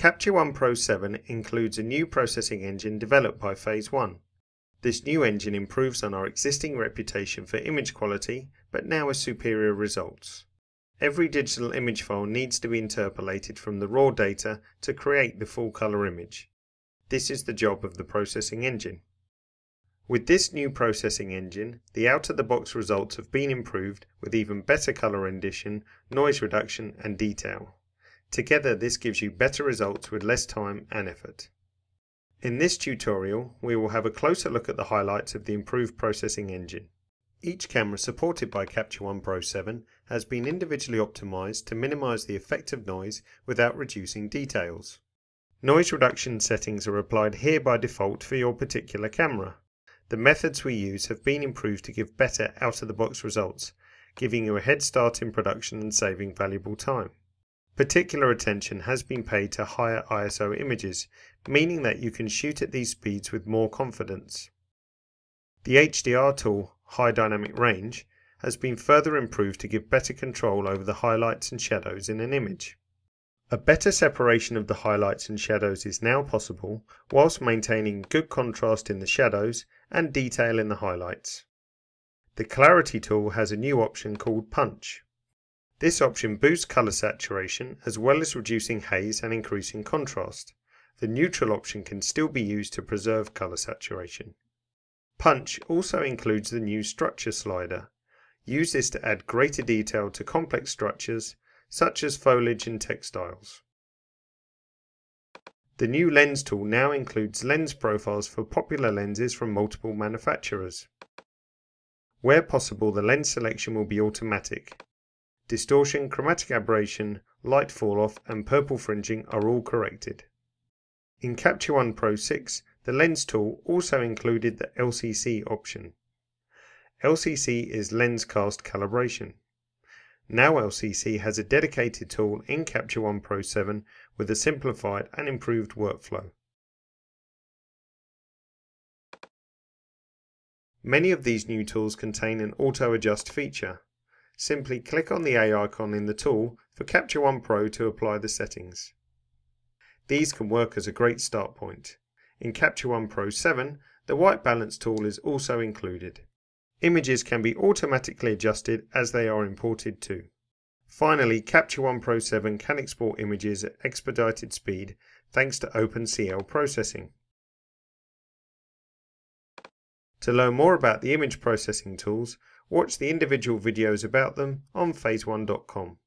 Capture One Pro 7 includes a new processing engine developed by Phase One. This new engine improves on our existing reputation for image quality, but now with superior results. Every digital image file needs to be interpolated from the raw data to create the full color image. This is the job of the processing engine. With this new processing engine, the out-of-the-box results have been improved with even better color rendition, noise reduction and detail. Together this gives you better results with less time and effort. In this tutorial, we will have a closer look at the highlights of the improved processing engine. Each camera supported by Capture One Pro 7 has been individually optimized to minimize the effect of noise without reducing details. Noise reduction settings are applied here by default for your particular camera. The methods we use have been improved to give better out-of-the-box results, giving you a head start in production and saving valuable time. Particular attention has been paid to higher ISO images, meaning that you can shoot at these speeds with more confidence. The HDR tool, High Dynamic Range, has been further improved to give better control over the highlights and shadows in an image. A better separation of the highlights and shadows is now possible whilst maintaining good contrast in the shadows and detail in the highlights. The Clarity tool has a new option called Punch. This option boosts color saturation as well as reducing haze and increasing contrast. The neutral option can still be used to preserve color saturation. Punch also includes the new structure slider. Use this to add greater detail to complex structures such as foliage and textiles. The new lens tool now includes lens profiles for popular lenses from multiple manufacturers. Where possible, the lens selection will be automatic. Distortion, chromatic aberration, light fall off, and purple fringing are all corrected. In Capture One Pro 6, the lens tool also included the LCC option. LCC is lens cast calibration. Now LCC has a dedicated tool in Capture One Pro 7 with a simplified and improved workflow. Many of these new tools contain an auto adjust feature. Simply click on the A icon in the tool for Capture One Pro to apply the settings. These can work as a great start point. In Capture One Pro 7, the white balance tool is also included. Images can be automatically adjusted as they are imported too. Finally, Capture One Pro 7 can export images at expedited speed thanks to OpenCL processing. To learn more about the image processing tools, watch the individual videos about them on phaseone.com.